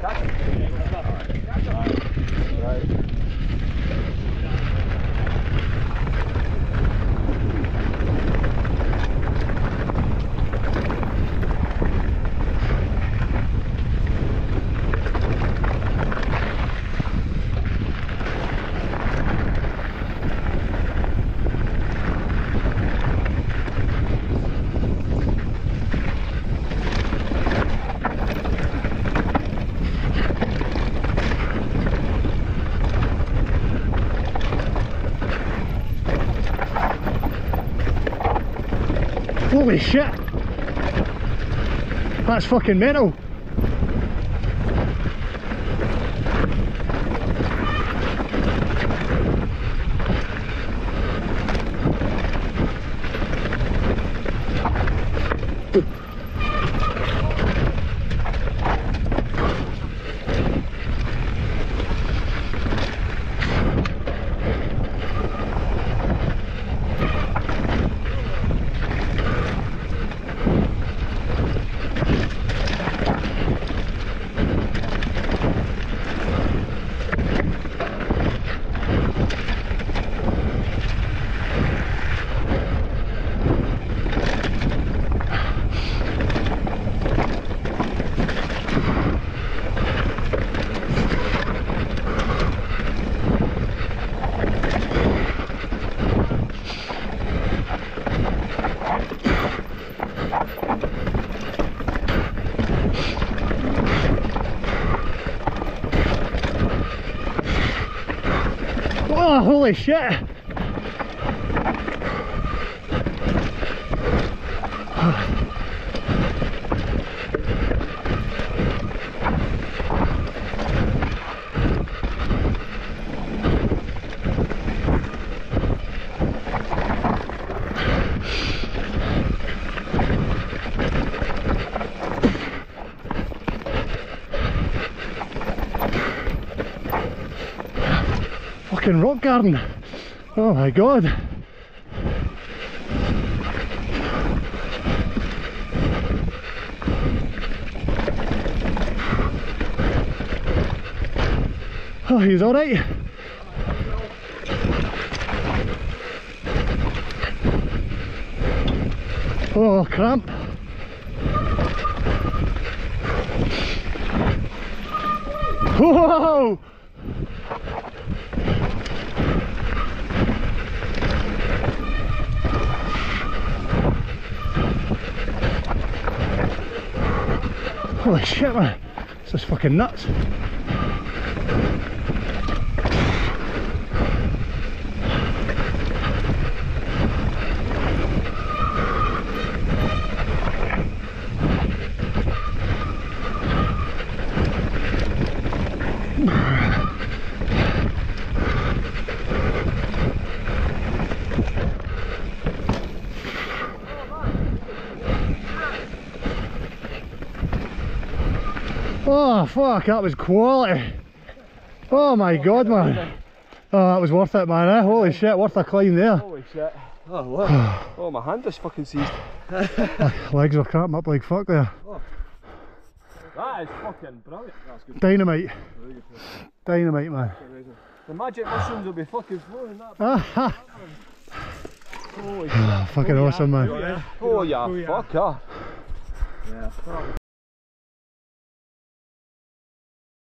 Right. Right. Holy shit! That's fucking mental. Oh, holy shit! Fucking rock garden. Oh my god. Oh, he's alright. Oh, cramp. Whoa! Holy shit man, this is fucking nuts. Oh fuck, that was quality. Oh my god man. Oh that was worth it man, eh? Holy shit, worth a climb there. Holy shit. Oh, what? oh, my hand just fucking seized. Legs were cramping up like fuck there. That is fucking brilliant. That's good. Dynamite. Dynamite man. The magic mushrooms will be fucking flowing that. Ah, Holy fucking awesome man. Oh, yeah, fucker. Yeah.